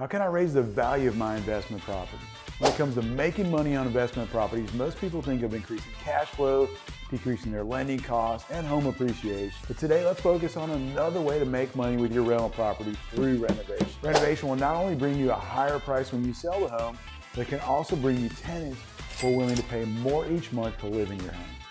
How can I raise the value of my investment property? When it comes to making money on investment properties, most people think of increasing cash flow, decreasing their lending costs, and home appreciation. But today, let's focus on another way to make money with your rental property through renovation. Renovation will not only bring you a higher price when you sell the home, but it can also bring you tenants who are willing to pay more each month to live in your home.